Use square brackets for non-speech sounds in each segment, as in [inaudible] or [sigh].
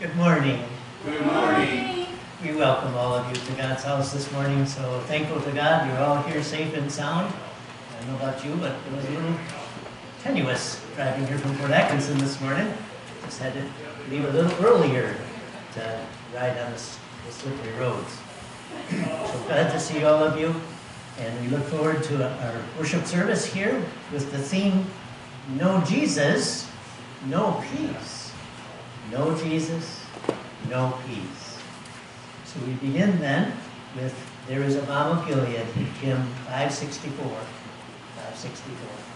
Good morning. Good morning. We welcome all of you to God's house this morning, so thankful to God you're all here safe and sound. I don't know about you, but it was a little tenuous driving here from Fort Atkinson this morning. Just had to leave a little earlier to ride on the the slippery roads. So glad to see all of you, and we look forward to our worship service here with the theme, Know Jesus, No Peace. Know Jesus, no peace. So we begin then with There is a of Gilead, hymn 564. 564.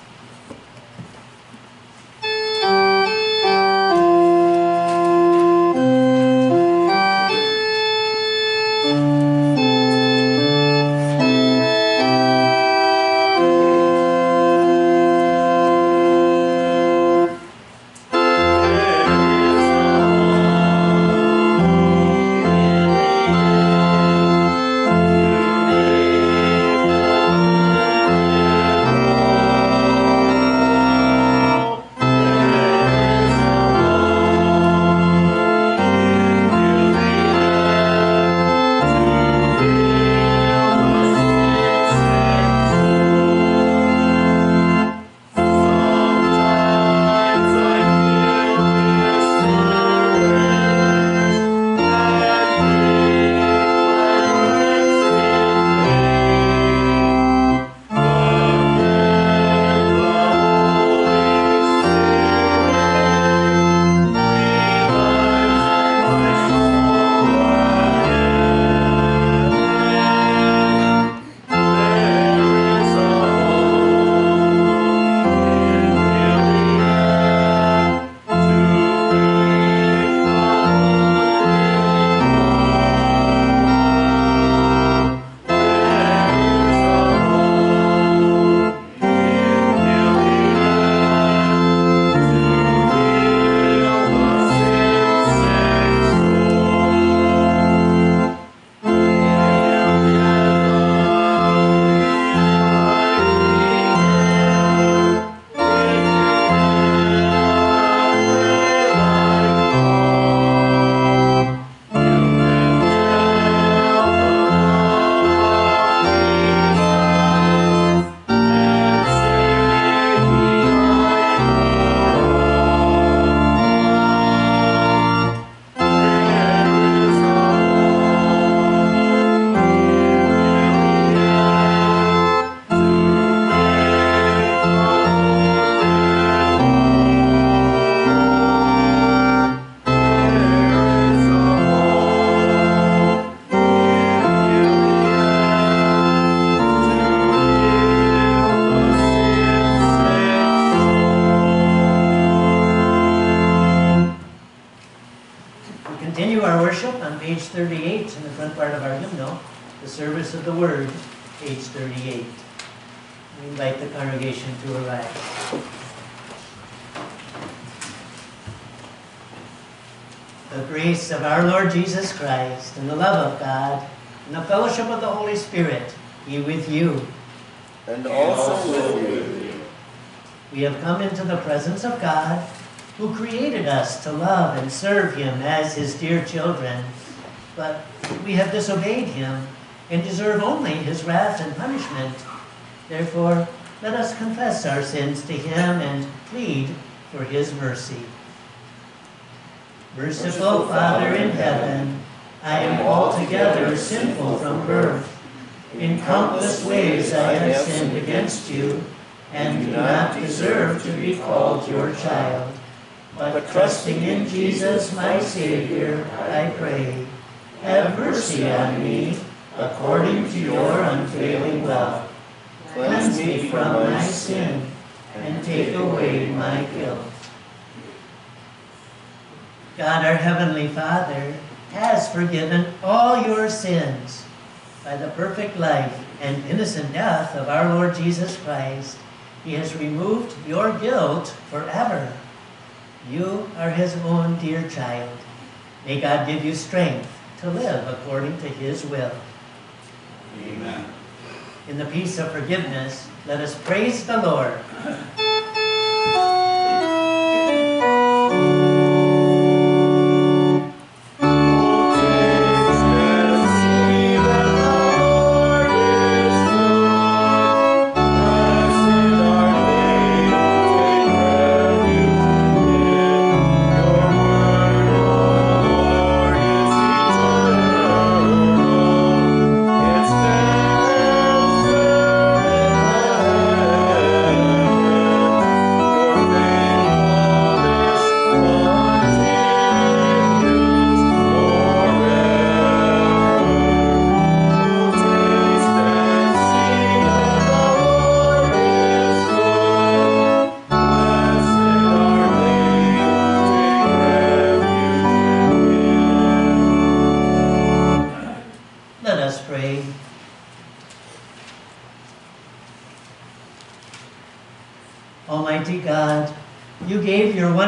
Only His wrath and punishment. Therefore, let us confess our sins to Him and plead for His mercy. Merciful Father in heaven, I am altogether sinful from birth. In countless ways I have sinned against you and do not deserve to be called your child. But trusting in Jesus, my Savior, I pray, have mercy on me according to your unfailing love. Cleanse me from my sin and take away my guilt. God, our Heavenly Father, has forgiven all your sins by the perfect life and innocent death of our Lord Jesus Christ. He has removed your guilt forever. You are his own dear child. May God give you strength to live according to his will. Amen. In the peace of forgiveness, let us praise the Lord. [laughs]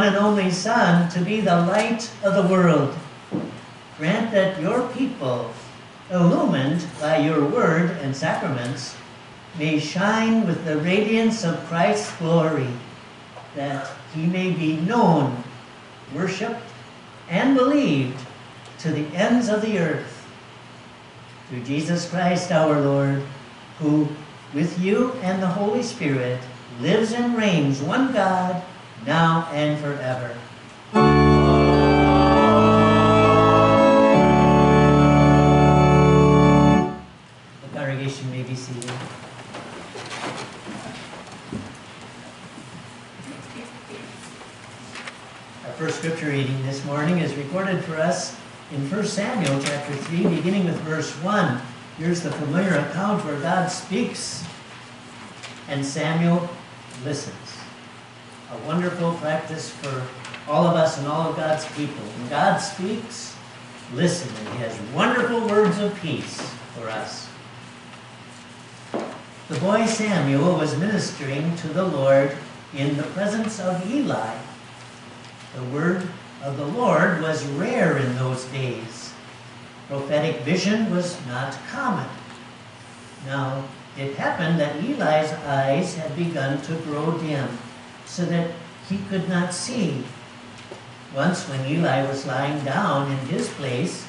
and only Son to be the light of the world. Grant that your people, illumined by your word and sacraments, may shine with the radiance of Christ's glory, that he may be known, worshiped, and believed to the ends of the earth. Through Jesus Christ our Lord, who, with you and the Holy Spirit, lives and reigns one God, now and forever. The congregation may be seated. Our first scripture reading this morning is recorded for us in 1 Samuel chapter 3, beginning with verse 1. Here's the familiar account where God speaks and Samuel listens. A wonderful practice for all of us and all of God's people. When God speaks, listen, and He has wonderful words of peace for us. The boy Samuel was ministering to the Lord in the presence of Eli. The word of the Lord was rare in those days. Prophetic vision was not common. Now, it happened that Eli's eyes had begun to grow dim, so that he could not see. Once, when Eli was lying down in his place,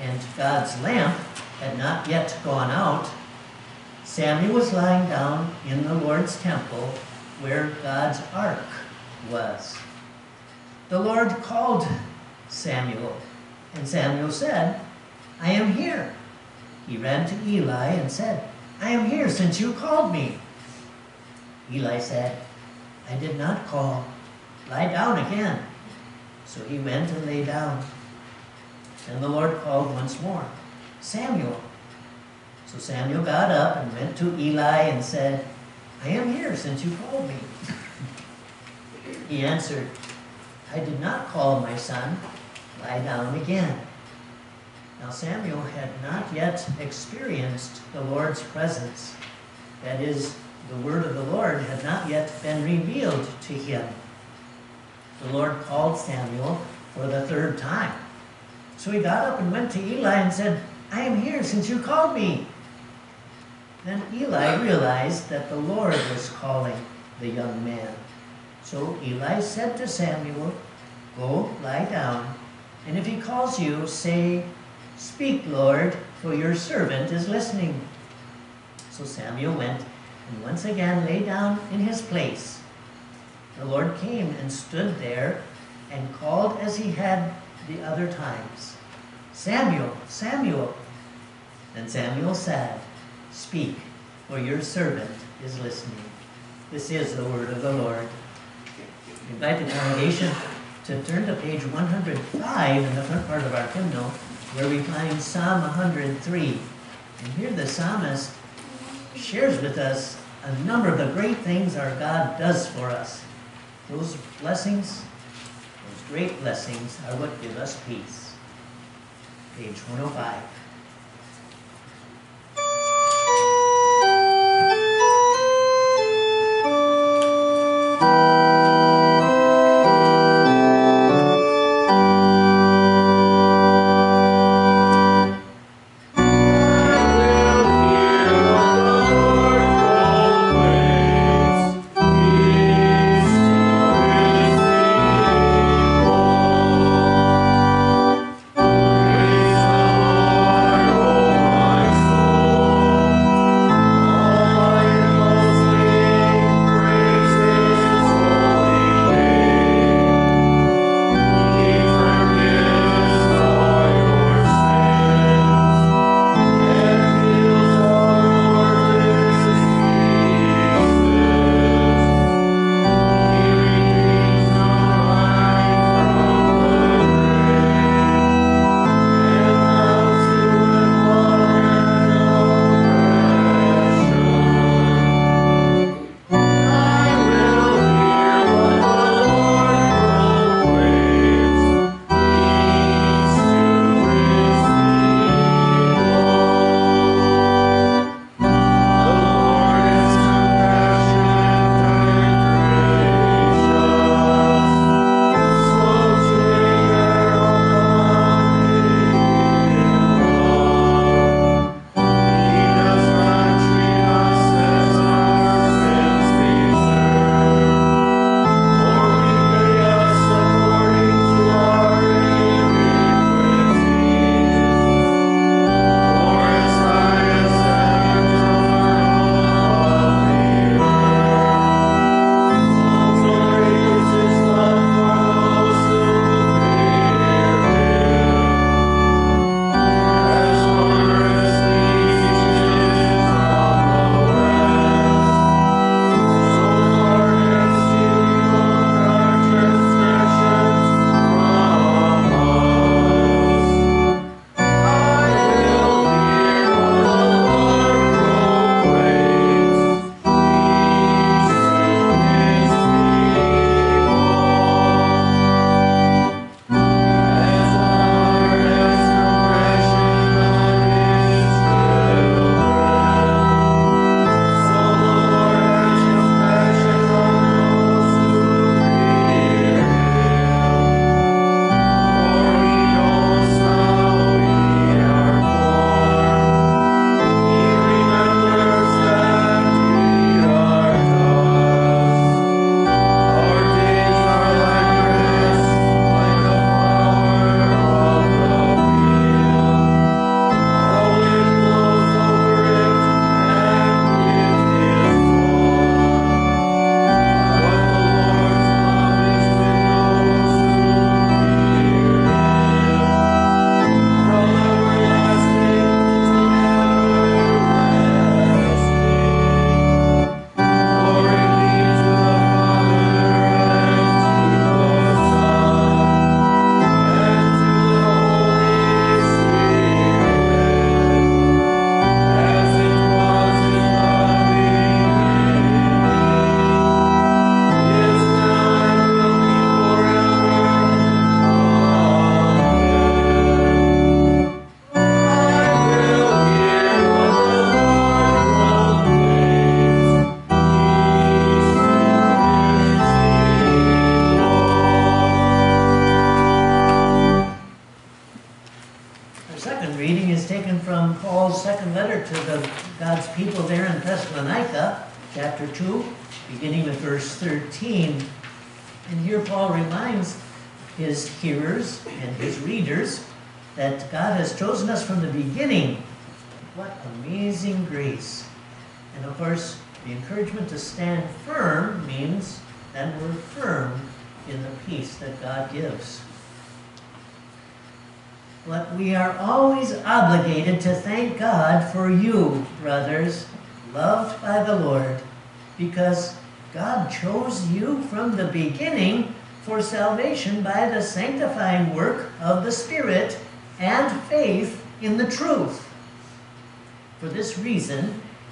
and God's lamp had not yet gone out, Samuel was lying down in the Lord's temple where God's ark was. The Lord called Samuel, and Samuel said, I am here. He ran to Eli and said, I am here since you called me. Eli said, I did not call. Lie down again. So he went and lay down. Then the Lord called once more, Samuel. So Samuel got up and went to Eli and said, I am here since you called me. [laughs] He answered, I did not call my son. Lie down again. Now Samuel had not yet experienced the Lord's presence. That is, the word of the Lord had not yet been revealed to him. The Lord called Samuel for the third time. So he got up and went to Eli and said, I am here since you called me. Then Eli realized that the Lord was calling the young man. So Eli said to Samuel, Go lie down, and if he calls you, say, Speak, Lord, for your servant is listening. So Samuel went and once again lay down in his place. The Lord came and stood there and called as he had the other times Samuel, Samuel. And Samuel said, Speak, for your servant is listening. This is the word of the Lord. I invite the congregation to turn to page 105 in the front part of our hymnal, where we find Psalm 103. And here the psalmist shares with us a number of the great things our God does for us. Those blessings, those great blessings, are what give us peace. Page 105.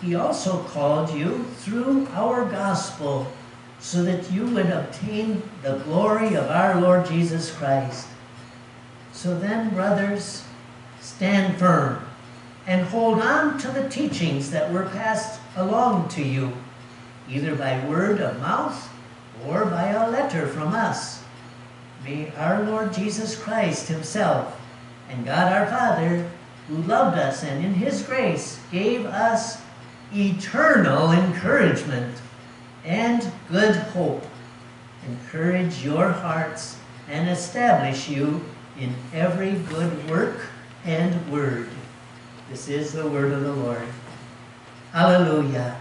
He also called you through our gospel, so that you would obtain the glory of our Lord Jesus Christ. So then, brothers, stand firm and hold on to the teachings that were passed along to you, either by word of mouth or by a letter from us. May our Lord Jesus Christ Himself and God our Father, who loved us and in His grace gave us eternal encouragement and good hope, encourage your hearts and establish you in every good work and word. This is the word of the Lord. Hallelujah.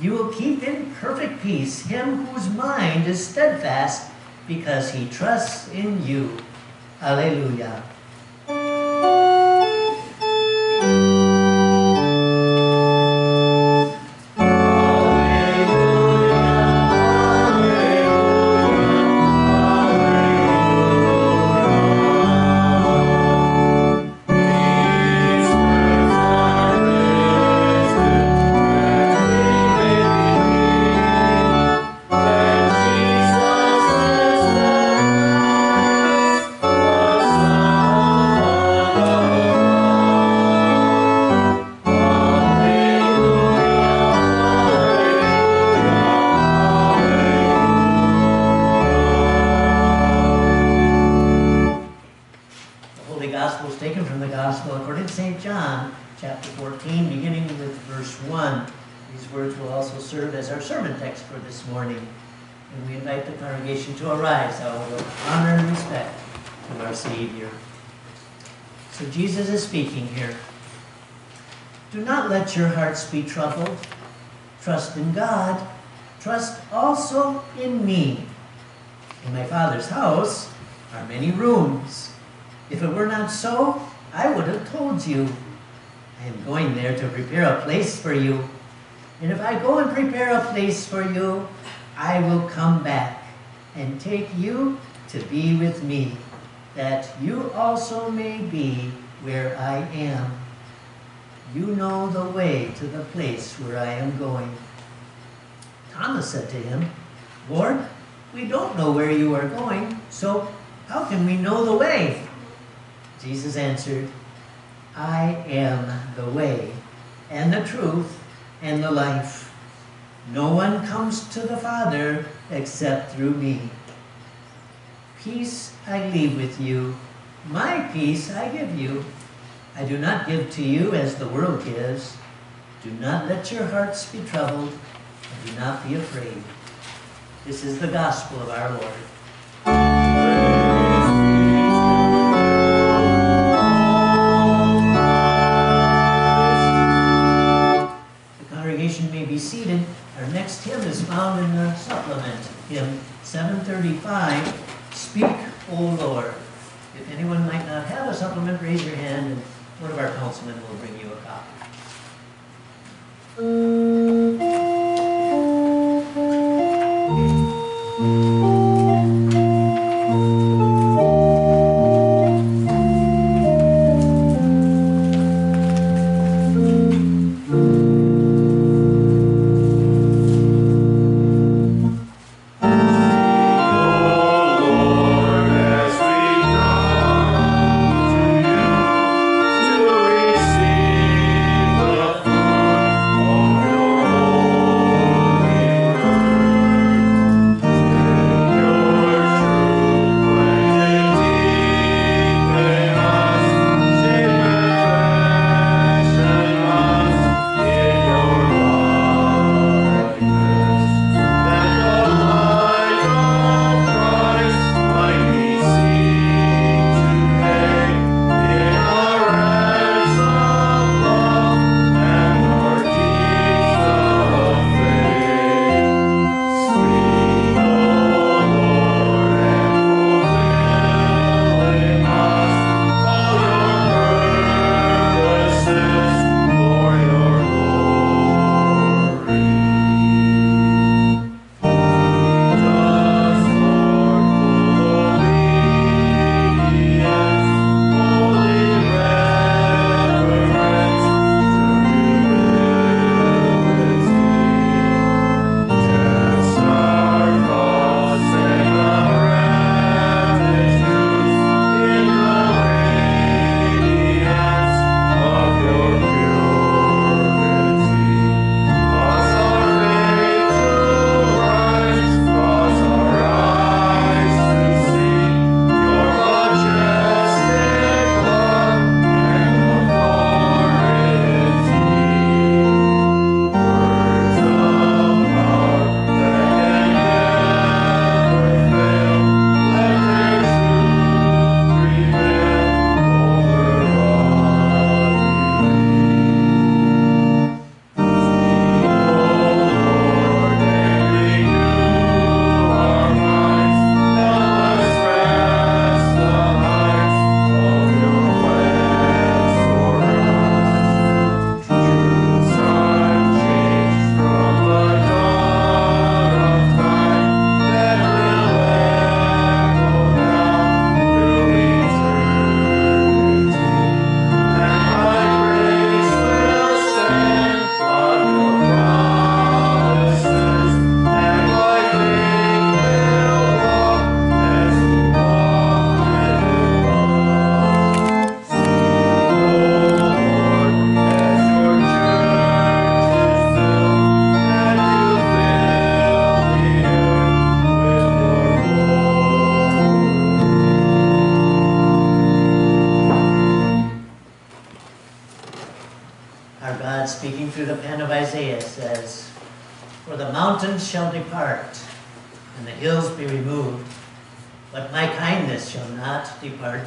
You will keep in perfect peace him whose mind is steadfast because he trusts in you. Hallelujah. Troubled. Trust in God. Trust also in me. In my Father's house are many rooms. If it were not so, I would have told you. I am going there to prepare a place for you. And if I go and prepare a place for you, I will come back and take you to be with me, that you also may be where I am. You know the way to the place where I am going. Thomas said to him, Lord, we don't know where you are going, so how can we know the way? Jesus answered, I am the way and the truth and the life. No one comes to the Father except through me. Peace I leave with you, my peace I give you. I do not give to you as the world gives. Do not let your hearts be troubled, and do not be afraid. This is the gospel of our Lord. The congregation may be seated. Our next hymn is found in the supplement, hymn 735, Speak, O Lord. If anyone might not have a supplement, raise your hand and one of our councilmen will bring you a copy. Mm.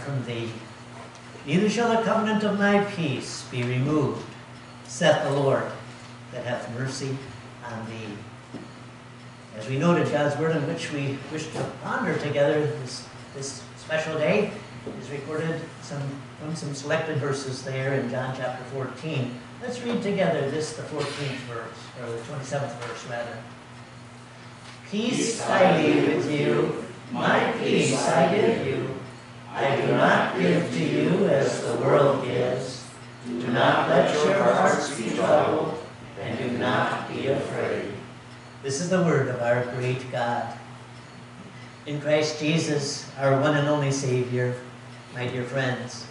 From thee. Neither shall the covenant of my peace be removed, saith the Lord, that hath mercy on thee. As we noted, God's word in which we wish to ponder together this, this special day is recorded some, from some selected verses there in John chapter 14. Let's read together this, the 14th verse, or the 27th verse rather. Peace I leave with you, my peace I give you. I do not give to you as the world gives. Do not let your hearts be troubled, and do not be afraid. This is the word of our great God. In Christ Jesus, our one and only Savior, my dear friends.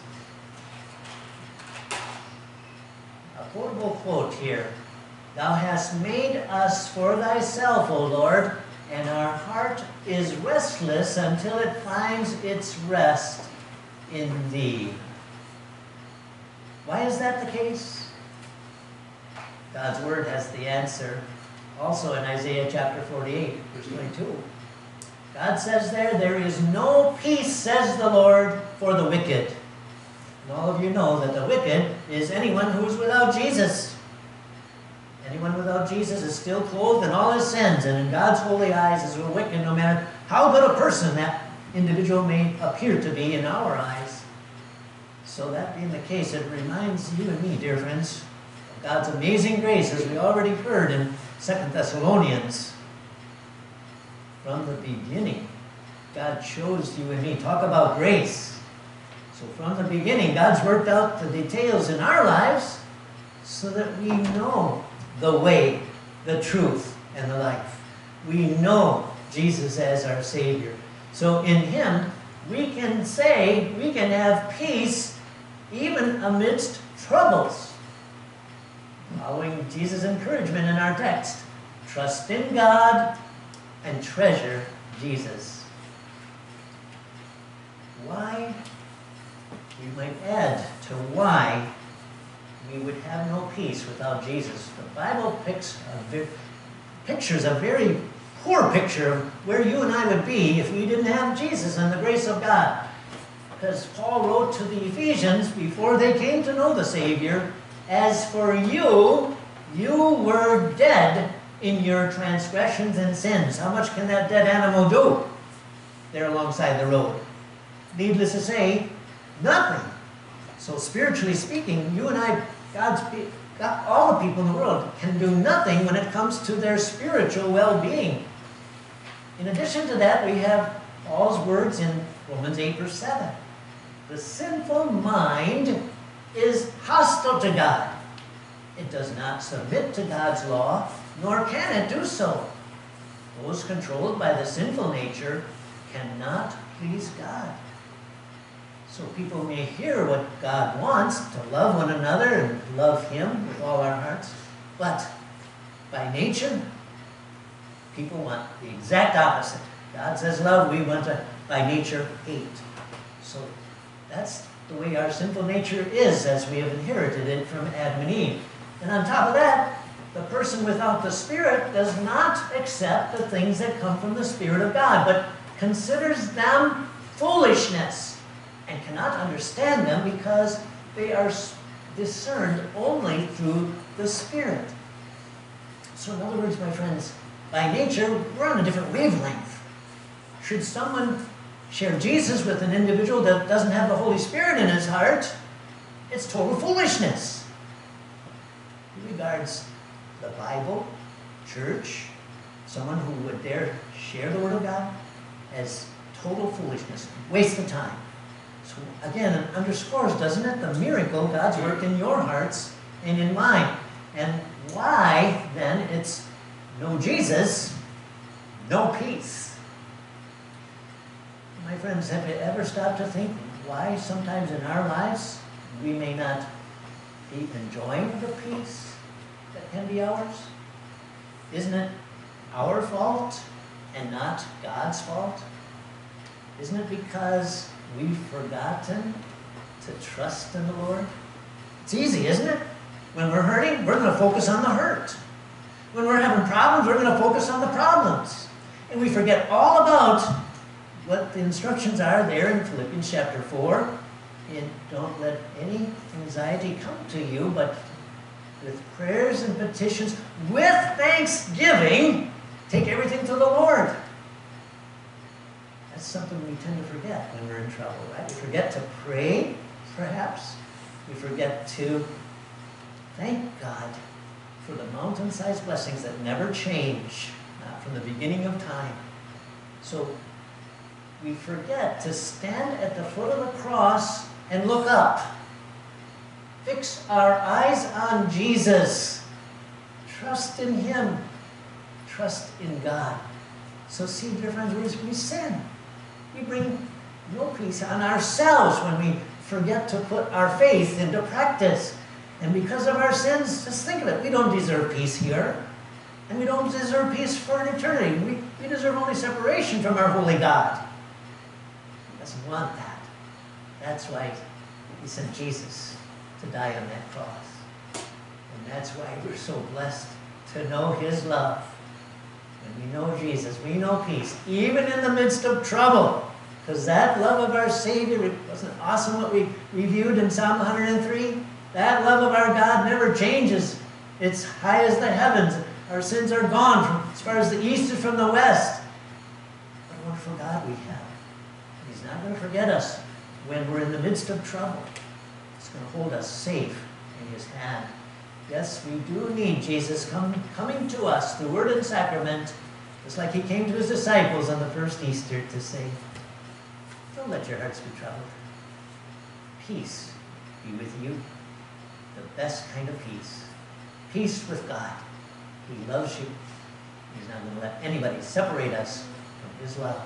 A quotable quote here. Thou hast made us for thyself, O Lord, and our heart is restless until it finds its rest in thee. Why is that the case? God's word has the answer also in Isaiah chapter 48, verse 22. God says there, There is no peace, says the Lord, for the wicked. And all of you know that the wicked is anyone who is without Jesus. Anyone without Jesus is still clothed in all his sins, and in God's holy eyes is a wicked, no matter how good a person that individual may appear to be in our eyes. So, that being the case, it reminds you and me, dear friends, of God's amazing grace, as we already heard in Second Thessalonians. From the beginning, God chose you and me. Talk about grace. So, from the beginning, God's worked out the details in our lives so that we know the way, the truth, and the life. We know Jesus as our Savior. So in Him, we can say, we can have peace even amidst troubles. Following Jesus' encouragement in our text trust in God and treasure Jesus. Why? We might add to why we would have no peace without Jesus. The Bible picks pictures a very poor picture of where you and I would be if we didn't have Jesus and the grace of God. Because Paul wrote to the Ephesians before they came to know the Savior, As for you, you were dead in your transgressions and sins. How much can that dead animal do there alongside the road? Needless to say, nothing. So spiritually speaking, you and I God's God, all the people in the world can do nothing when it comes to their spiritual well-being. In addition to that, we have Paul's words in Romans 8, verse 7. The sinful mind is hostile to God. It does not submit to God's law, nor can it do so. Those controlled by the sinful nature cannot please God. So people may hear what God wants, to love one another and love Him with all our hearts, but by nature, people want the exact opposite. God says love, we want to, by nature, hate. So that's the way our sinful nature is as we have inherited it from Adam and Eve. And on top of that, the person without the Spirit does not accept the things that come from the Spirit of God, but considers them foolishness and cannot understand them because they are discerned only through the Spirit. So, in other words, my friends, by nature, we're on a different wavelength. Should someone share Jesus with an individual that doesn't have the Holy Spirit in his heart, it's total foolishness. He regards the Bible, church, someone who would dare share the Word of God as total foolishness, waste of time. So again, it underscores, doesn't it, the miracle God's worked in your hearts and in mine. And why, then, it's no Jesus, no peace. My friends, have you ever stopped to think why sometimes in our lives we may not be enjoying the peace that can be ours? Isn't it our fault and not God's fault? Isn't it because we've forgotten to trust in the Lord? It's easy, isn't it? When we're hurting, we're going to focus on the hurt. When we're having problems, we're going to focus on the problems. And we forget all about what the instructions are there in Philippians chapter 4. And don't let any anxiety come to you, but with prayers and petitions, with thanksgiving, take everything to the Lord. That's something we tend to forget when we're in trouble, right? We forget to pray, perhaps. We forget to thank God for the mountain-sized blessings that never change from the beginning of time. So we forget to stand at the foot of the cross and look up. Fix our eyes on Jesus. Trust in Him. Trust in God. So see, dear friends, we sin. We bring no peace on ourselves when we forget to put our faith into practice. And because of our sins, just think of it, we don't deserve peace here. And we don't deserve peace for an eternity. We, we deserve only separation from our holy God. He doesn't want that. That's why he sent Jesus to die on that cross. And that's why we're so blessed to know his love. When we know Jesus, we know peace, even in the midst of trouble. Because that love of our Savior, wasn't awesome what we reviewed in Psalm 103? That love of our God never changes. It's high as the heavens. Our sins are gone from as far as the east is from the west. What a wonderful God we have. He's not going to forget us when we're in the midst of trouble. He's going to hold us safe in His hand. Yes, we do need Jesus come, coming to us through word and sacrament, just like He came to His disciples on the first Easter to say, Don't let your hearts be troubled. Peace be with you the best kind of peace. Peace with God. He loves you. He's not going to let anybody separate us from His love.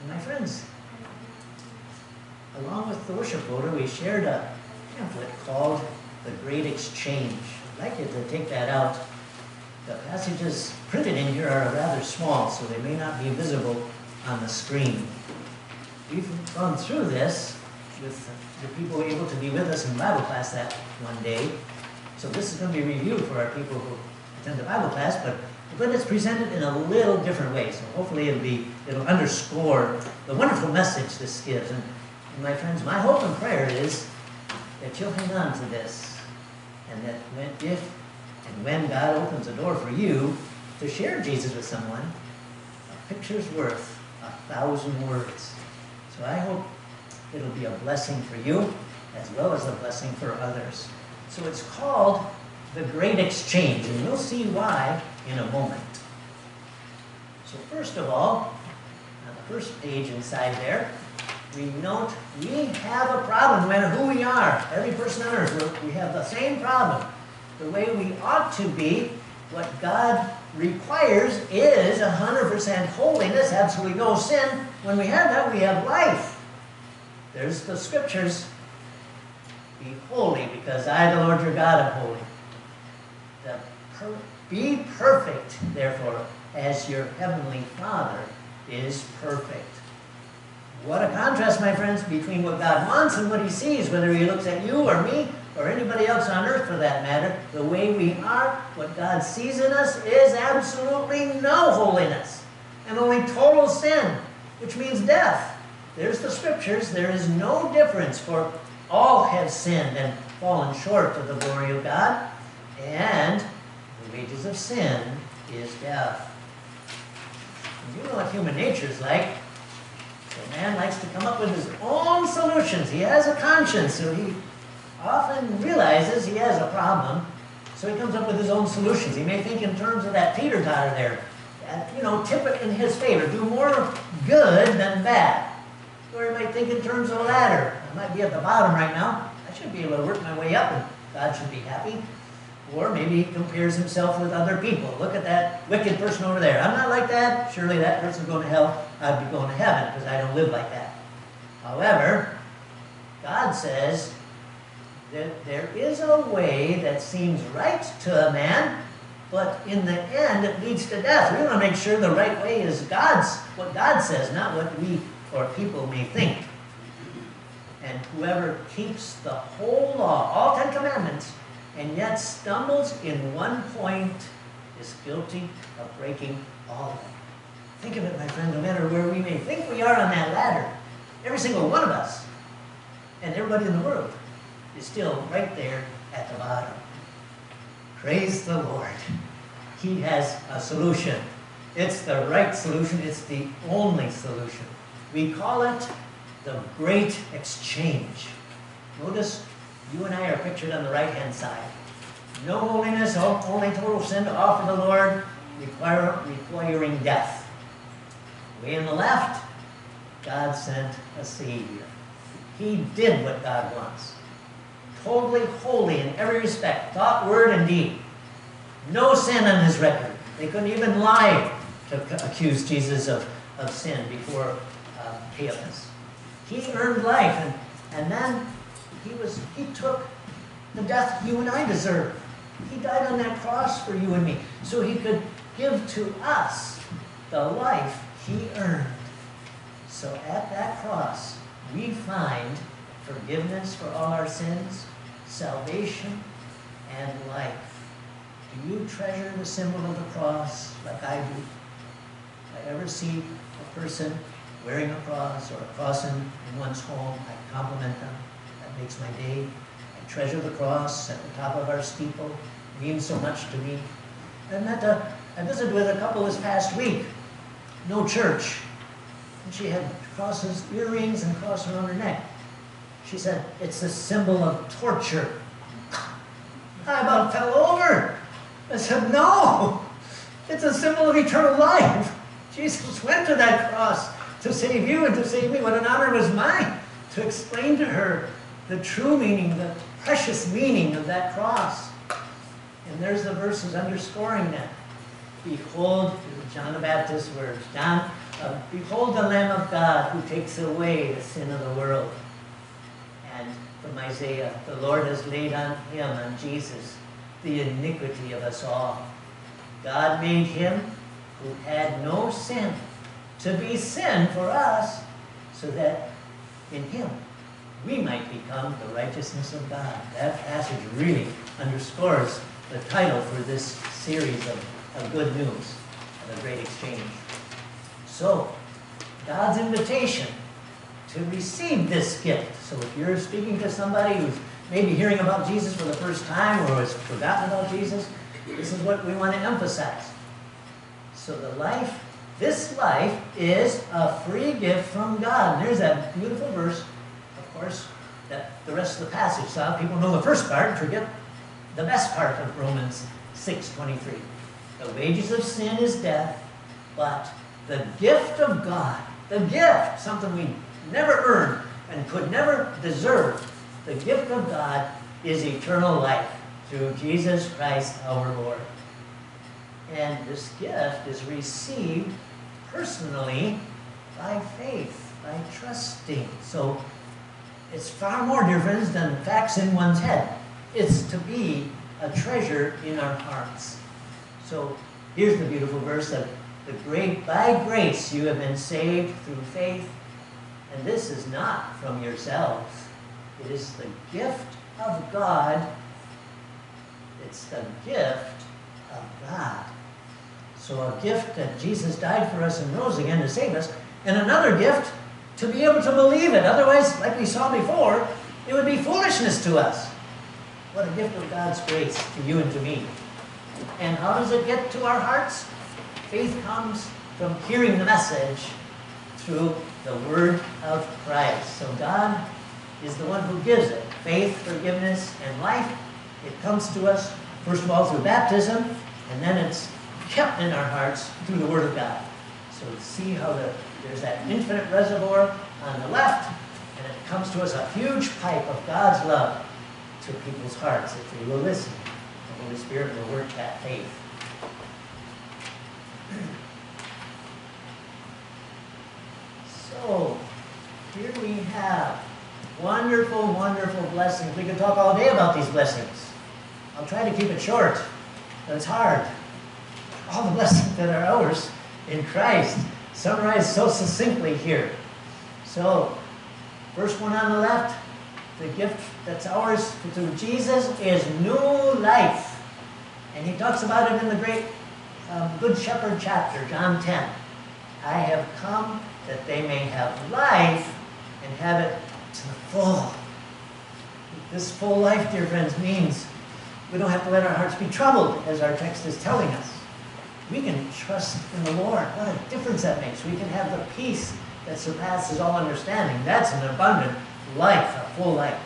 And my friends, along with the worship order, we shared a pamphlet called The Great Exchange. I'd like you to take that out. The passages printed in here are rather small, so they may not be visible on the screen. We've gone through this with the people able to be with us in Bible class that one day. So this is going to be reviewed for our people who attend the Bible class, but but it's presented in a little different way. So hopefully it'll be it'll underscore the wonderful message this gives. And, and my friends, my hope and prayer is that you'll hang on to this, and that when if and when God opens a door for you to share Jesus with someone, a picture's worth a thousand words. So I hope It'll be a blessing for you as well as a blessing for others. So it's called the Great Exchange, and you'll see why in a moment. So first of all, on the first page inside there, we note we have a problem no matter who we are. Every person on earth, we have the same problem. The way we ought to be, what God requires is 100% holiness, absolutely no sin. When we have that, we have life. There's the scriptures. Be holy because I, the Lord your God, am holy. Per be perfect, therefore, as your heavenly Father is perfect. What a contrast, my friends, between what God wants and what he sees, whether he looks at you or me or anybody else on earth for that matter. The way we are, what God sees in us is absolutely no holiness and only total sin, which means death. There's the scriptures. There is no difference, for all have sinned and fallen short of the glory of God, and the wages of sin is death. You know what human nature is like. The man likes to come up with his own solutions. He has a conscience, so he often realizes he has a problem, so he comes up with his own solutions. He may think in terms of that teeter-totter there. you know, tip it in his favor. Do more good than bad. Or he might think in terms of a ladder. I might be at the bottom right now. I should be able to work my way up and God should be happy. Or maybe he compares himself with other people. Look at that wicked person over there. I'm not like that. Surely that person's going to hell. I'd be going to heaven because I don't live like that. However, God says that there is a way that seems right to a man, but in the end it leads to death. We want to make sure the right way is God's, what God says, not what we or people may think. And whoever keeps the whole law, all Ten Commandments, and yet stumbles in one point is guilty of breaking all of them. Think of it, my friend, no matter where we may think we are on that ladder, every single one of us, and everybody in the world, is still right there at the bottom. Praise the Lord. He has a solution. It's the right solution, it's the only solution. We call it the Great Exchange. Notice you and I are pictured on the right hand side. No holiness, only total sin to offer the Lord, requiring death. Way on the left, God sent a Savior. He did what God wants. Totally holy in every respect, thought, word, and deed. No sin on his record. They couldn't even lie to accuse Jesus of, of sin before uh, Caiaphas. He earned life, and, and then he, was, he took the death you and I deserve. He died on that cross for you and me, so he could give to us the life he earned. So at that cross, we find forgiveness for all our sins, salvation, and life. Do you treasure the symbol of the cross like I do? I ever see a person wearing a cross or a cross in, in one's home, I compliment them. That makes my day. I treasure the cross at the top of our steeple. It means so much to me. I met a, I visited with a couple this past week. No church. And she had crosses, earrings, and cross around her neck. She said, it's a symbol of torture. I about fell over. I said, no, it's a symbol of eternal life. Jesus went to that cross to save you and to save me. What an honor was mine to explain to her the true meaning, the precious meaning of that cross. And there's the verses underscoring that. Behold, John the Baptist's words. John, uh, behold the Lamb of God who takes away the sin of the world. And from Isaiah, the Lord has laid on him, on Jesus, the iniquity of us all. God made him who had no sin to be sin for us, so that in him we might become the righteousness of God. That passage really underscores the title for this series of, of good news, of the great exchange. So, God's invitation to receive this gift. So if you're speaking to somebody who's maybe hearing about Jesus for the first time or has forgotten about Jesus, this is what we want to emphasize. So the life, this life is a free gift from God. And there's that beautiful verse, of course, that the rest of the passage. So people know the first part and forget the best part of Romans 6.23. The wages of sin is death, but the gift of God, the gift, something we never earned and could never deserve, the gift of God is eternal life through Jesus Christ our Lord. And this gift is received personally by faith, by trusting. So it's far more different than facts in one's head. It's to be a treasure in our hearts. So here's the beautiful verse that the great by grace you have been saved through faith, and this is not from yourselves. It is the gift of God. It's the gift of God. So a gift that Jesus died for us and rose again to save us, and another gift to be able to believe it. Otherwise, like we saw before, it would be foolishness to us. What a gift of God's grace to you and to me. And how does it get to our hearts? Faith comes from hearing the message through the word of Christ. So God is the one who gives it. Faith, forgiveness, and life. It comes to us, first of all, through baptism, and then it's kept in our hearts through the Word of God. So see how the, there's that infinite reservoir on the left, and it comes to us a huge pipe of God's love to people's hearts if they will listen. The Spirit will work that faith. So, here we have wonderful, wonderful blessings. We could talk all day about these blessings. I'll try to keep it short, but it's hard all the [laughs] blessings that are ours in Christ, summarized so succinctly here. So, first one on the left, the gift that's ours through Jesus is new life. And he talks about it in the great um, Good Shepherd chapter, John 10. I have come that they may have life and have it to the full. This full life, dear friends, means we don't have to let our hearts be troubled, as our text is telling us. We can trust in the Lord. What a difference that makes. We can have the peace that surpasses all understanding. That's an abundant life, a full life.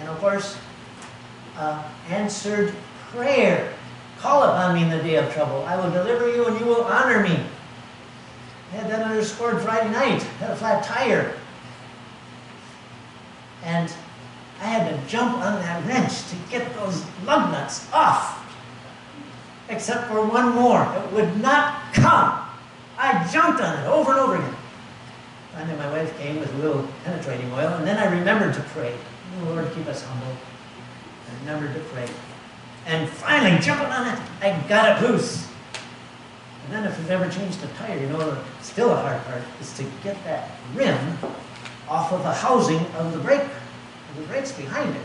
And of course, uh, answered prayer. Call upon me in the day of trouble. I will deliver you and you will honor me. I had that underscored Friday night. I Had a flat tire. And I had to jump on that wrench to get those lug nuts off. Except for one more. It would not come. I jumped on it over and over again. Finally, my wife came with a little penetrating oil, and then I remembered to pray. Lord, keep us humble. I remembered to pray. And finally, jumping on it, I got it loose. And then if you've ever changed a tire, you know, still a hard part is to get that rim off of the housing of the brake, the brakes behind it.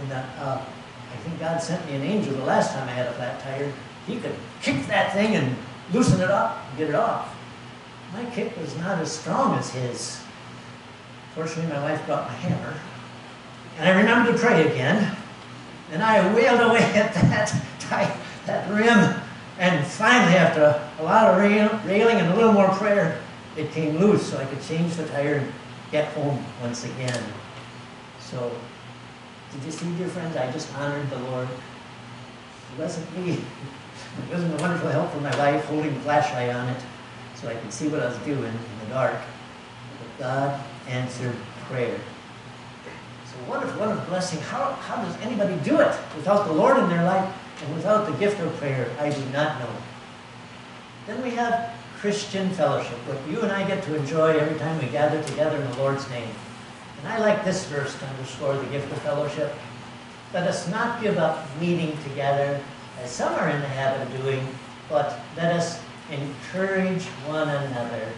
And uh, uh, I think God sent me an angel the last time I had a flat tire. He could kick that thing and loosen it up and get it off. My kick was not as strong as his. Fortunately, my wife brought my hammer. And I remembered to pray again. And I wailed away [laughs] at that, tie, that rim. And finally, after a lot of rail, railing and a little more prayer, it came loose so I could change the tire and get home once again. So, did you see, dear friends? I just honored the Lord. It wasn't me. [laughs] It wasn't a wonderful help from my wife holding the flashlight on it so I could see what I was doing in the dark. But God answered prayer. What a, what a blessing. How, how does anybody do it without the Lord in their life and without the gift of prayer? I do not know. Then we have Christian fellowship, what you and I get to enjoy every time we gather together in the Lord's name. And I like this verse to underscore the gift of fellowship. Let us not give up meeting together, as some are in the habit of doing, but let us encourage one another,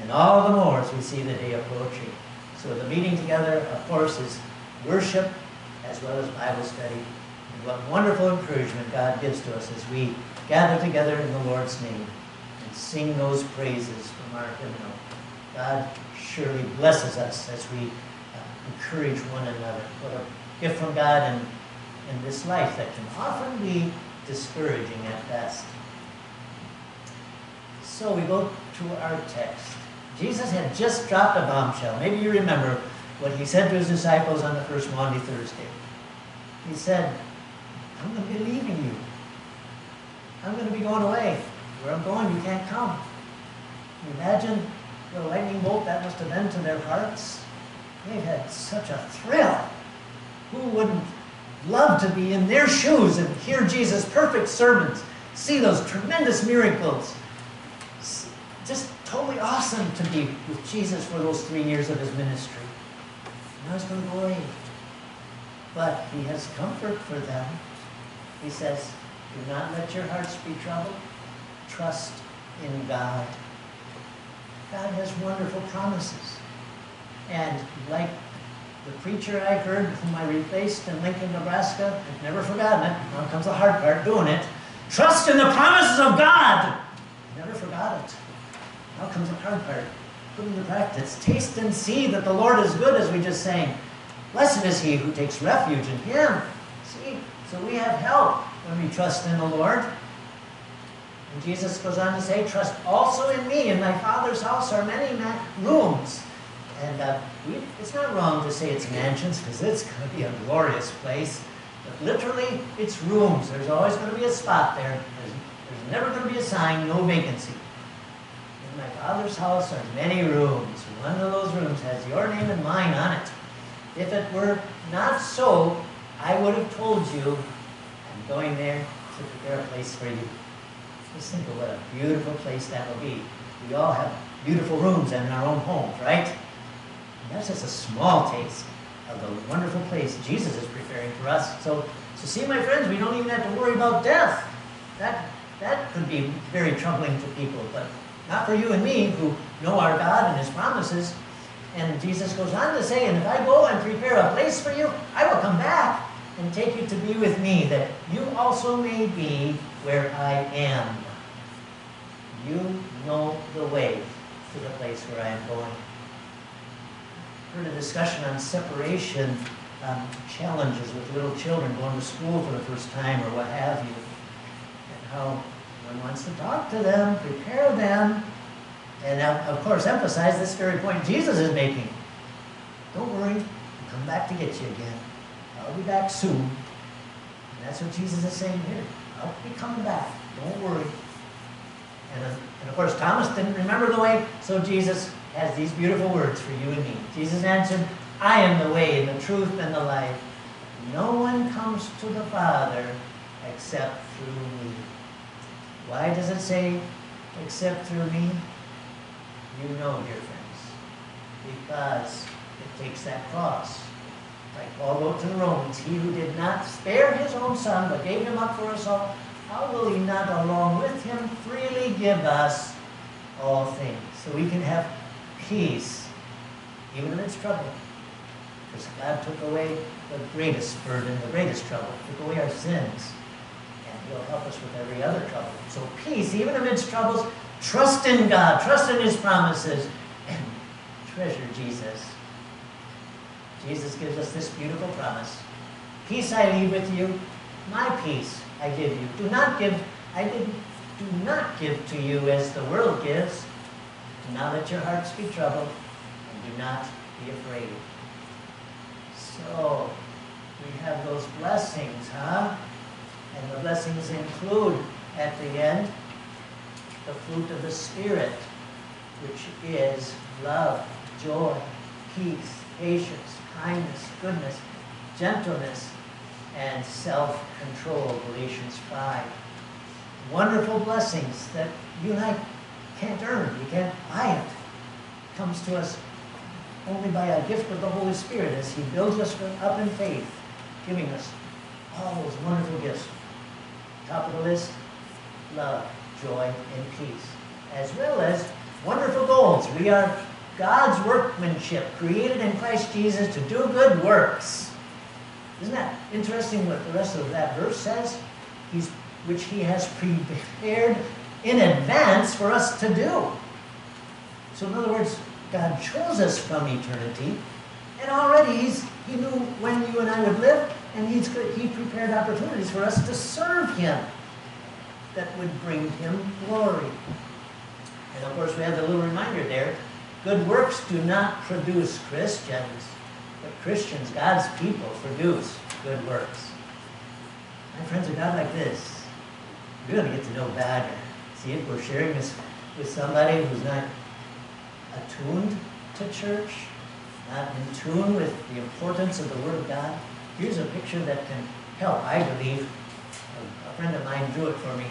and all the more as we see the day approaching. So the meeting together, of course, is worship as well as Bible study. And what wonderful encouragement God gives to us as we gather together in the Lord's name and sing those praises from our hymnal. God surely blesses us as we uh, encourage one another. What a gift from God in, in this life that can often be discouraging at best. So we go to our text. Jesus had just dropped a bombshell. Maybe you remember what he said to his disciples on the first Maundy Thursday. He said, I'm going to be leaving you. I'm going to be going away. Where I'm going, you can't come. Imagine the lightning bolt that must have been to their hearts? They had such a thrill. Who wouldn't love to be in their shoes and hear Jesus' perfect sermons, see those tremendous miracles? Just totally awesome to be with Jesus for those three years of his ministry. Going away. But he has comfort for them. He says, Do not let your hearts be troubled. Trust in God. God has wonderful promises. And like the preacher I heard, whom I replaced in Lincoln, Nebraska, I've never forgotten it. Now comes the hard part, doing it. Trust in the promises of God. Never forgot it. Now comes the hard part. Put into practice. Taste and see that the Lord is good, as we just sang. Blessed is he who takes refuge in him. See? So we have help when we trust in the Lord. And Jesus goes on to say, Trust also in me. In my Father's house are many rooms. And uh, we, it's not wrong to say it's mansions because it's going to be a glorious place. But literally, it's rooms. There's always going to be a spot there. There's, there's never going to be a sign, no vacancy. My Father's oh, house are many rooms. One of those rooms has your name and mine on it. If it were not so, I would have told you, I'm going there to prepare a place for you. Just think of what a beautiful place that will be. We all have beautiful rooms in our own homes, right? And that's just a small taste of the wonderful place Jesus is preparing for us. So, so see, my friends, we don't even have to worry about death. That, that could be very troubling to people, but not for you and me who know our God and His promises. And Jesus goes on to say, And if I go and prepare a place for you, I will come back and take you to be with me, that you also may be where I am. You know the way to the place where I am going. Heard a discussion on separation um, challenges with little children going to school for the first time or what have you, and how one wants to talk to them, prepare them, and of course emphasize this very point Jesus is making. Don't worry, I'll come back to get you again. I'll be back soon. And that's what Jesus is saying here. I'll be coming back. Don't worry. And, uh, and of course, Thomas didn't remember the way, so Jesus has these beautiful words for you and me. Jesus answered, I am the way, and the truth, and the life. No one comes to the Father except through me. Why does it say, except through me? You know, dear friends, because it takes that cross. Like Paul wrote to the Romans, he who did not spare his own son, but gave him up for us all, how will he not along with him freely give us all things? So we can have peace, even in its trouble. Because God took away the greatest burden, the greatest trouble, took away our sins. He'll help us with every other trouble. So peace, even amidst troubles, trust in God, trust in his promises, and treasure Jesus. Jesus gives us this beautiful promise. Peace I leave with you, my peace I give you. Do not give, I did, do not give to you as the world gives. Do not let your hearts be troubled, and do not be afraid. So, we have those blessings, huh? And the blessings include, at the end, the fruit of the Spirit, which is love, joy, peace, patience, kindness, goodness, gentleness, and self-control, Galatians 5. Wonderful blessings that you and I can't earn. You can't buy it. it comes to us only by a gift of the Holy Spirit as He builds us up in faith, giving us all those wonderful gifts. Top of the list, love, joy, and peace, as well as wonderful goals. We are God's workmanship, created in Christ Jesus to do good works. Isn't that interesting what the rest of that verse says? He's, which he has prepared in advance for us to do. So in other words, God chose us from eternity, and already he knew when you and I would live, and he's, he prepared opportunities for us to serve him that would bring him glory. And of course, we have the little reminder there Good works do not produce Christians, but Christians, God's people, produce good works. My friends, a God like this, you're going to get to know better. See, if we're sharing this with somebody who's not attuned to church, not in tune with the importance of the Word of God, here's a picture that can help, I believe. A friend of mine drew it for me.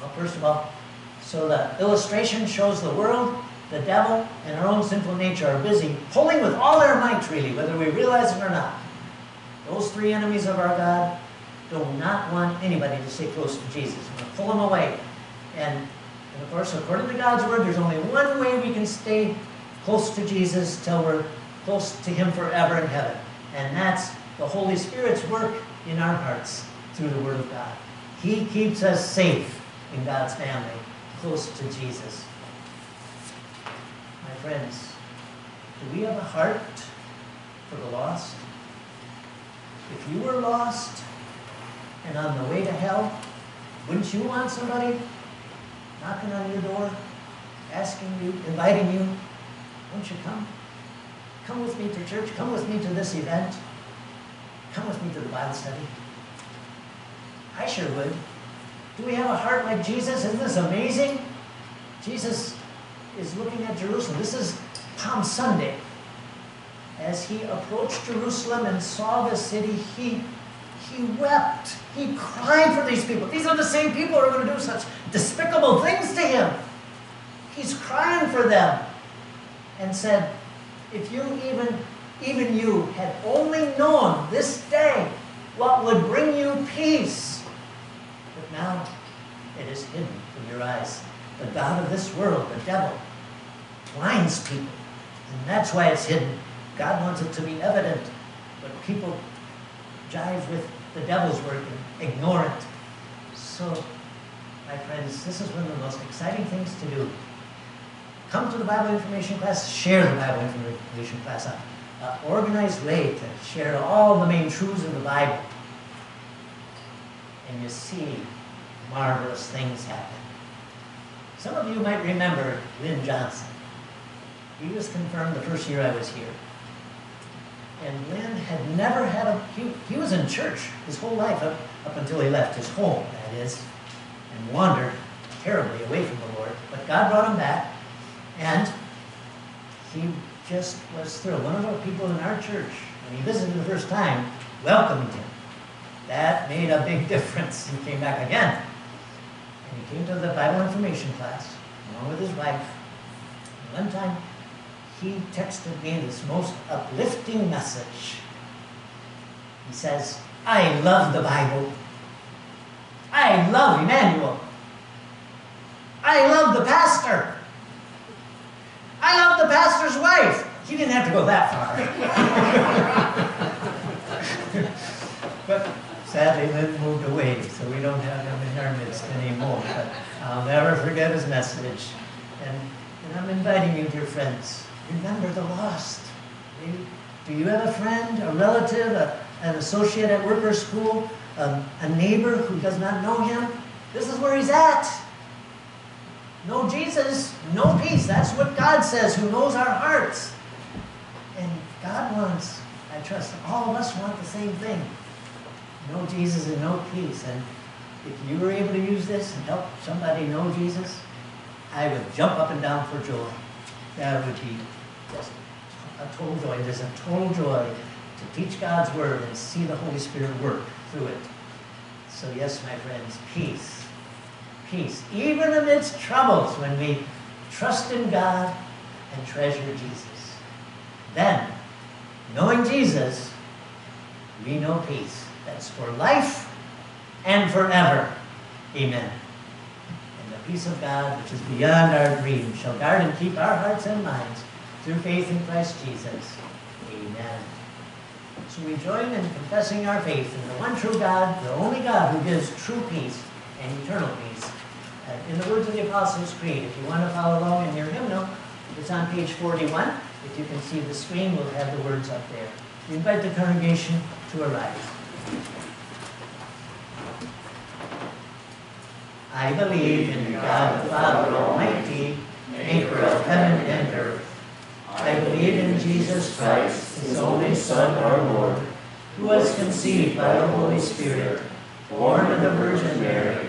Well, first of all, so the illustration shows the world the devil and our own sinful nature are busy pulling with all their might, really, whether we realize it or not. Those three enemies of our God do not want anybody to stay close to Jesus. We're going to pull them away. And, and of course, according to God's word, there's only one way we can stay close to Jesus till we're close to Him forever in heaven. And that's the Holy Spirit's work in our hearts through the Word of God. He keeps us safe in God's family, close to Jesus My friends, do we have a heart for the lost? If you were lost and on the way to hell, wouldn't you want somebody knocking on your door, asking you, inviting you, won't you come? Come with me to church. Come with me to this event. Come with me to the Bible study. I sure would. Do we have a heart like Jesus? Isn't this amazing? Jesus is looking at Jerusalem. This is Palm Sunday. As he approached Jerusalem and saw the city, he, he wept. He cried for these people. These are the same people who are going to do such despicable things to him. He's crying for them and said, if you even, even you had only known this day what would bring you peace, but now it is hidden from your eyes the God of this world, the devil, blinds people. And that's why it's hidden. God wants it to be evident, but people jive with the devil's work and ignore it. So, my friends, this is one of the most exciting things to do. Come to the Bible information class, share the Bible information class, uh, uh, an organized way to share all the main truths of the Bible. And you see marvelous things happen. Some of you might remember Lynn Johnson. He was confirmed the first year I was here. And Lynn had never had a, he, he was in church his whole life up, up until he left his home, that is, and wandered terribly away from the Lord. But God brought him back, and he just was thrilled. One of our people in our church, when he visited the first time, welcomed him. That made a big [laughs] difference. He came back again. And he came to the Bible information class, along with his wife. And one time, he texted me this most uplifting message. He says, I love the Bible. I love Immanuel. I love the pastor. I love the pastor's wife. He didn't have to go that far. [laughs] but sadly, Lynn moved away, so we don't have him in our midst anymore. But I'll never forget his message. And, and I'm inviting you, dear friends, remember the lost. Do you have a friend, a relative, a, an associate at work or school, a, a neighbor who does not know him? This is where he's at. No Jesus, no peace. That's what God says, who knows our hearts. And God wants, I trust, all of us want the same thing. No Jesus and no peace. And if you were able to use this and help somebody know Jesus, I would jump up and down for joy. That would be just a total joy. It is a total joy to teach God's word and see the Holy Spirit work through it. So yes, my friends, peace peace, even amidst troubles when we trust in God and treasure Jesus. Then, knowing Jesus, we know peace. That's for life and forever. Amen. And the peace of God, which is beyond our dreams, shall guard and keep our hearts and minds through faith in Christ Jesus. Amen. So we join in confessing our faith in the one true God, the only God who gives true peace and eternal peace in the words of the Apostles' Creed. If you want to follow along in your hymnal, it's on page 41. If you can see the screen, we'll have the words up there. We invite the congregation to arise. I believe in God the Father Almighty, maker of heaven and earth. I believe in Jesus Christ, his only Son, our Lord, who was conceived by the Holy Spirit, born of the Virgin Mary,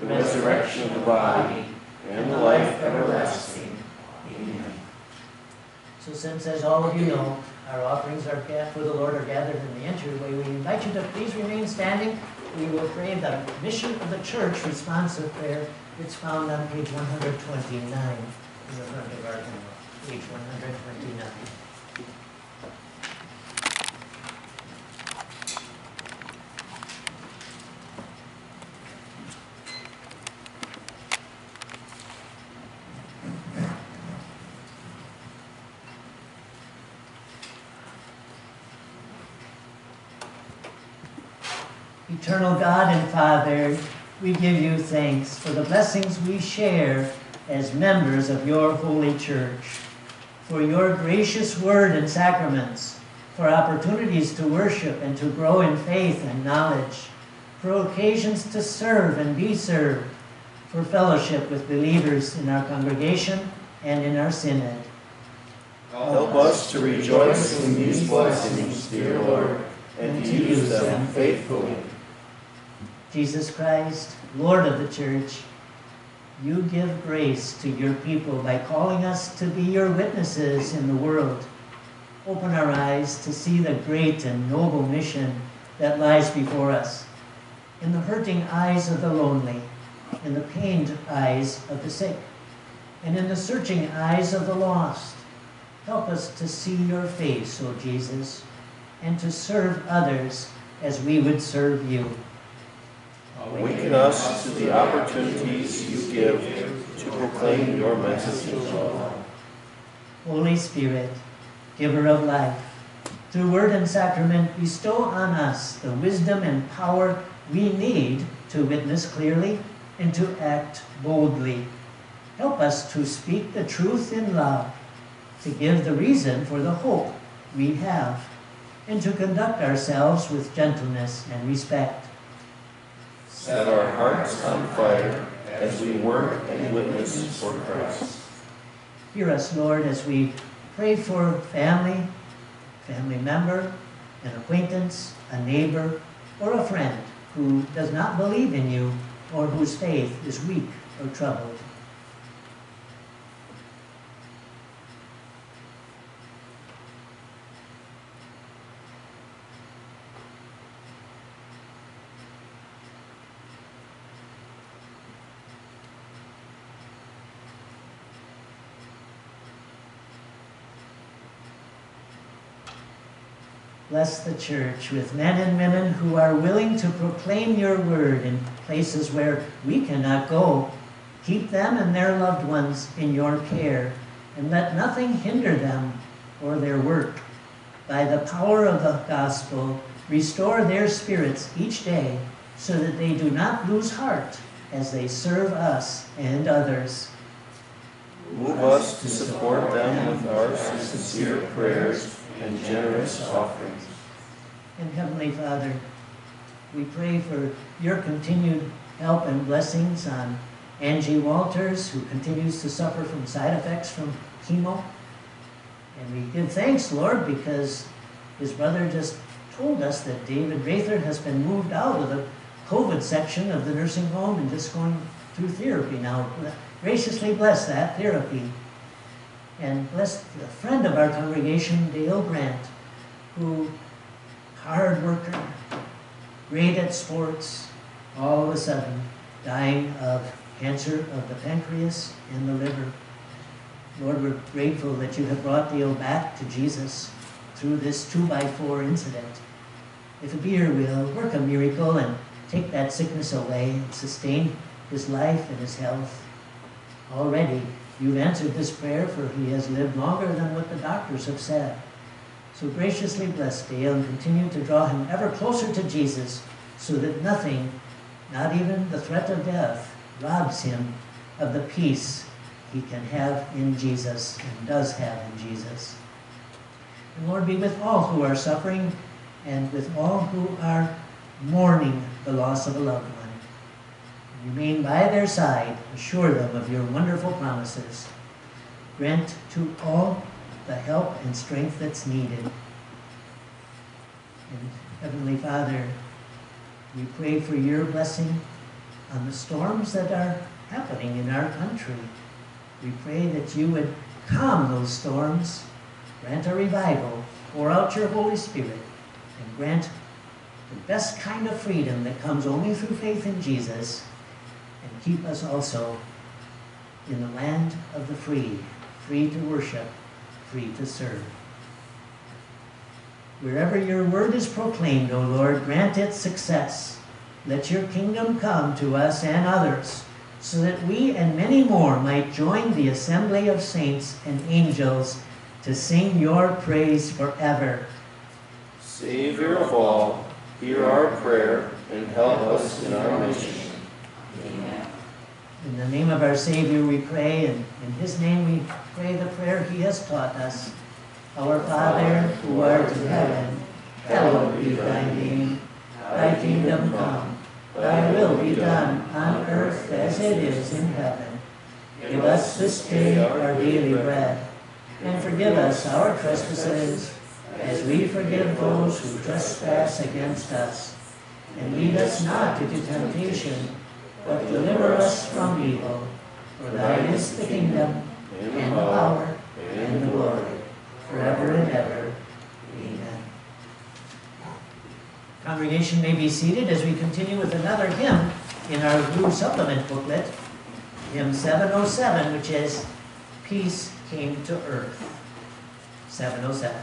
the resurrection of the body, and the life everlasting. Amen. So since, as all of you know, our offerings are for the Lord are gathered in the entryway, we invite you to please remain standing. We will pray the mission of the church responsive prayer. It's found on page 129 in the front of our hymnal. Page 129. Eternal God and Father, we give you thanks for the blessings we share as members of your holy church, for your gracious word and sacraments, for opportunities to worship and to grow in faith and knowledge, for occasions to serve and be served, for fellowship with believers in our congregation and in our synod. Help us to rejoice in these blessings, dear Lord, and to use them faithfully. Jesus Christ, Lord of the church, you give grace to your people by calling us to be your witnesses in the world. Open our eyes to see the great and noble mission that lies before us, in the hurting eyes of the lonely, in the pained eyes of the sick, and in the searching eyes of the lost. Help us to see your face, O Jesus, and to serve others as we would serve you. Awaken us to the opportunities you give to proclaim your message of love. Holy Spirit, giver of life, through word and sacrament, bestow on us the wisdom and power we need to witness clearly and to act boldly. Help us to speak the truth in love, to give the reason for the hope we have, and to conduct ourselves with gentleness and respect. Set our hearts on fire as we work and witness for Christ. Hear us, Lord, as we pray for family, family member, an acquaintance, a neighbor, or a friend who does not believe in you or whose faith is weak or troubled. Bless the church with men and women who are willing to proclaim your word in places where we cannot go. Keep them and their loved ones in your care, and let nothing hinder them or their work. By the power of the gospel, restore their spirits each day so that they do not lose heart as they serve us and others. Move us to support them with our sincere prayers and generous offerings. And Heavenly Father, we pray for your continued help and blessings on Angie Walters, who continues to suffer from side effects from chemo. And we give thanks, Lord, because his brother just told us that David Rather has been moved out of the COVID section of the nursing home and just going through therapy now. Graciously bless that therapy. And bless a friend of our congregation, Dale Grant, who, hard worker, great at sports, all of a sudden dying of cancer of the pancreas and the liver. Lord, we're grateful that you have brought Dale back to Jesus through this two by four incident. If it be your will, work a miracle and take that sickness away and sustain his life and his health. Already, you've answered this prayer, for he has lived longer than what the doctors have said. So graciously bless Dale and continue to draw him ever closer to Jesus so that nothing, not even the threat of death, robs him of the peace he can have in Jesus and does have in Jesus. And Lord, be with all who are suffering and with all who are mourning the loss of a loved one. Remain by their side, assure them of your wonderful promises. Grant to all the help and strength that's needed. And Heavenly Father, we pray for your blessing on the storms that are happening in our country. We pray that you would calm those storms, grant a revival, pour out your Holy Spirit, and grant the best kind of freedom that comes only through faith in Jesus, and keep us also in the land of the free, free to worship, free to serve. Wherever your word is proclaimed, O Lord, grant it success. Let your kingdom come to us and others, so that we and many more might join the assembly of saints and angels to sing your praise forever. Savior of all, hear our prayer and help us in our mission. In the name of our Savior we pray, and in his name we pray the prayer he has taught us. Our Father, who art in heaven, hallowed be thy name. Thy kingdom come, thy will be done on earth as it is in heaven. Give us this day our daily bread, and forgive us our trespasses, as we forgive those who trespass against us. And lead us not into temptation, but deliver us from evil. For thine is the kingdom, and the power, and the glory, forever and ever. Amen. Congregation may be seated as we continue with another hymn in our blue supplement booklet, hymn 707, which is Peace Came to Earth. 707.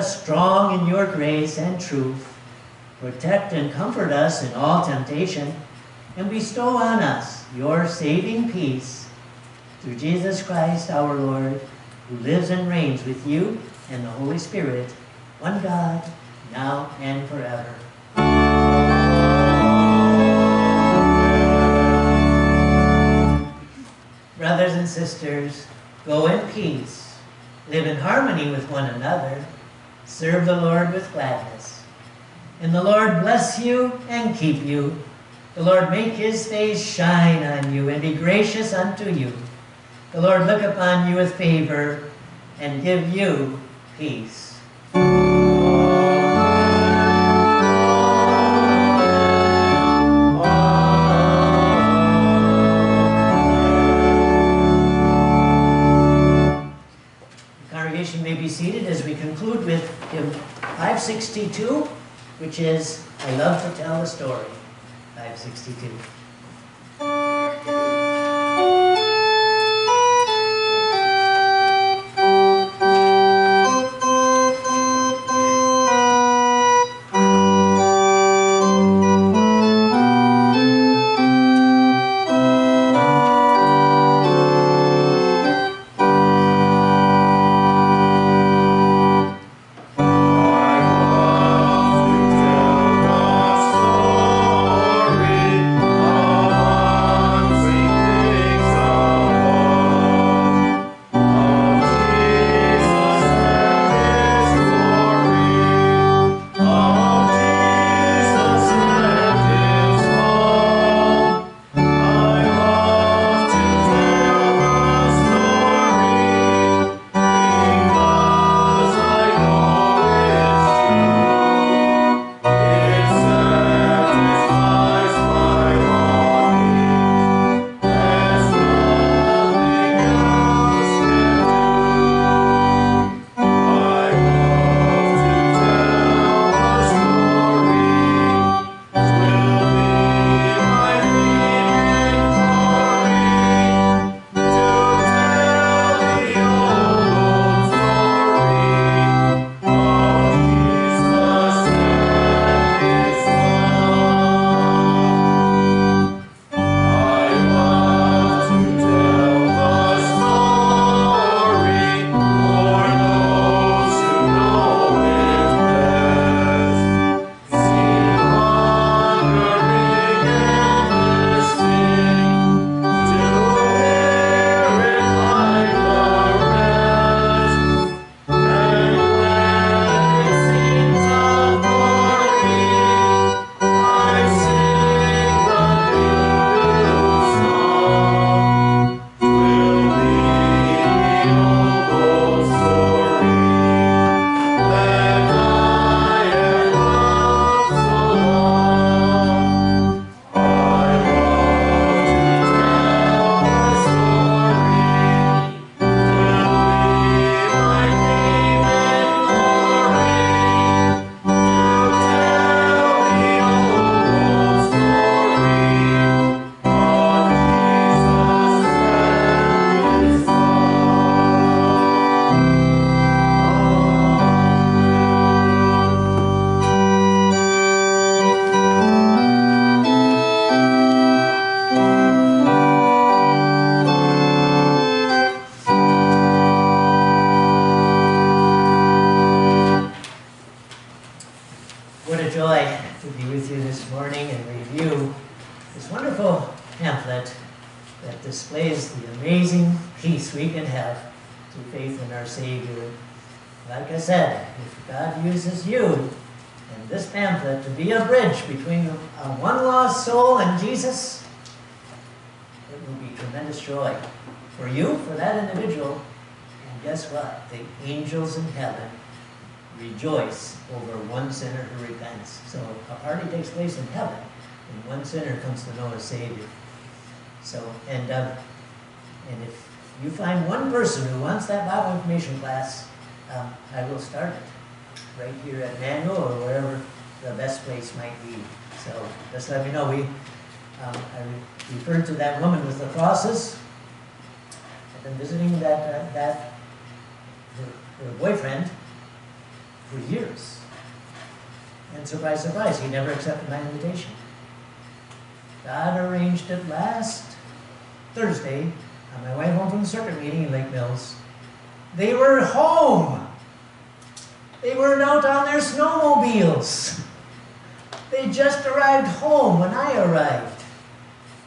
Us strong in your grace and truth. Protect and comfort us in all temptation, and bestow on us your saving peace. Through Jesus Christ our Lord, who lives and reigns with you and the Holy Spirit, one God, now and forever. Brothers and sisters, go in peace, live in harmony with one another, Serve the Lord with gladness. And the Lord bless you and keep you. The Lord make his face shine on you and be gracious unto you. The Lord look upon you with favor and give you peace. 562, which is I Love to Tell a Story. 562. Sinner comes to know a Savior. So, and, uh, and if you find one person who wants that Bible information class, um, I will start it right here at Immanuel or wherever the best place might be. So just let me know. We, um, I re- referred to that woman with the crosses. I've been visiting that, uh, that, her, her boyfriend for years. And surprise, surprise, he never accepted my invitation. God arranged it last Thursday on my way home from the circuit meeting in Lake Mills. They were home. They weren't out on their snowmobiles. They just arrived home when I arrived.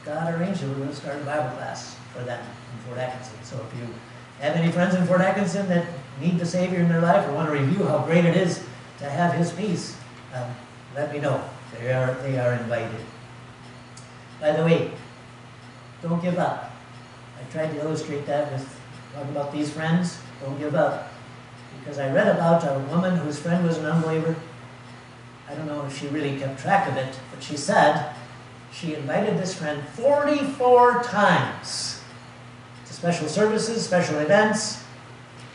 God arranged it. We're going to start a Bible class for them in Fort Atkinson. So if you have any friends in Fort Atkinson that need the Savior in their life or want to review how great it is to have His peace, um, let me know. They are, they are invited. By the way, don't give up. I tried to illustrate that with talking about these friends. Don't give up. Because I read about a woman whose friend was an unbeliever. I don't know if she really kept track of it, but she said she invited this friend 44 times to special services, special events.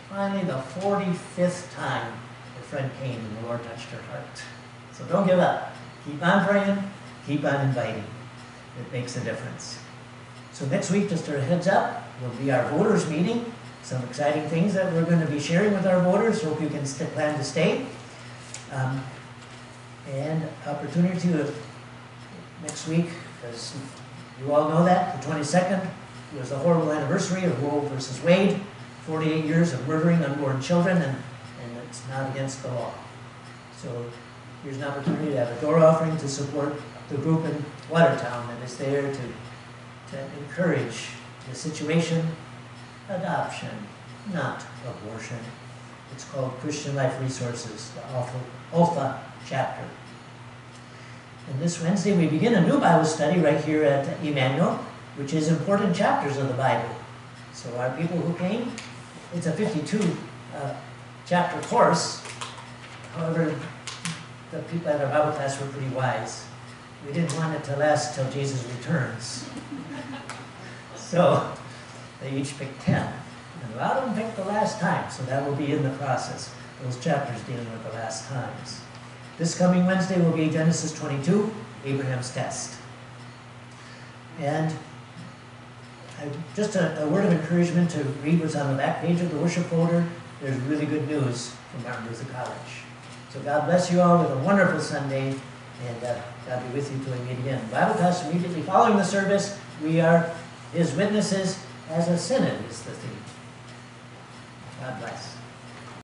Finally, the 45th time, the friend came and the Lord touched her heart. So don't give up. Keep on praying, keep on inviting. It makes a difference. So next week, just a heads up, will be our voters meeting. Some exciting things that we're going to be sharing with our voters. Hope you can plan to stay. Um, and opportunity to next week, because you all know that the 22nd was the horrible anniversary of Roe versus Wade, 48 years of murdering unborn children, and, and it's not against the law. So here's an opportunity to have a door offering to support the group in Watertown that is there to, to encourage the situation, adoption, not abortion. It's called Christian Life Resources, the Alpha, Alpha chapter. And this Wednesday we begin a new Bible study right here at Immanuel, which is important chapters of the Bible. So our people who came, it's a 52 uh, chapter course. However, the people at our Bible class were pretty wise. We didn't want it to last till Jesus returns. So they each picked 10. And a lot of them picked the last time, so that will be in the process. Those chapters dealing with the last times. This coming Wednesday will be Genesis 22, Abraham's test. And I, just a, a word of encouragement to read what's on the back page of the worship folder. There's really good news from Martin Luther College. So God bless you all with a wonderful Sunday, and uh, God be with you till we meet again. Bible class immediately following the service. We are His witnesses as a synod is the theme. God bless.